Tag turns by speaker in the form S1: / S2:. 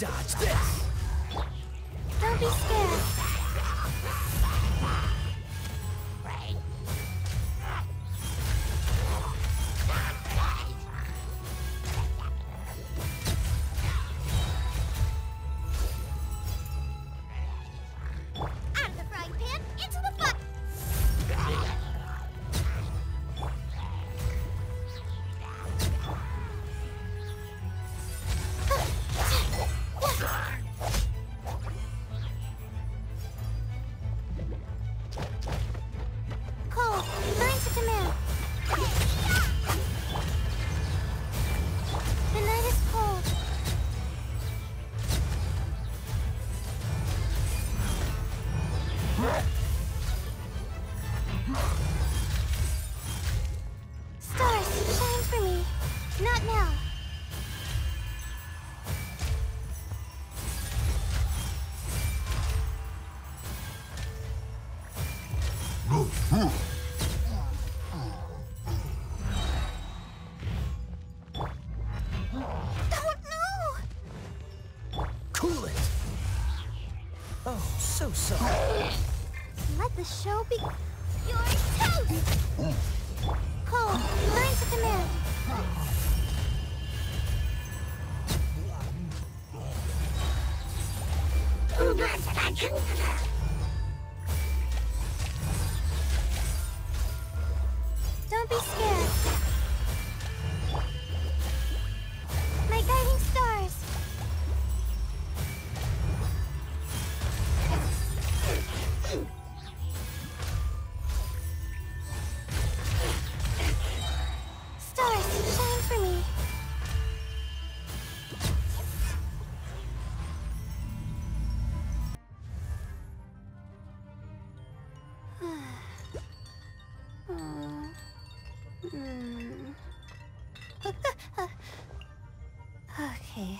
S1: Dodge this!
S2: Don't be scared. Stars, shine for me. Not now.
S1: Oh, so sorry.
S2: Let the show be. You're toast! Cole, learn to command. Hmm. Okay.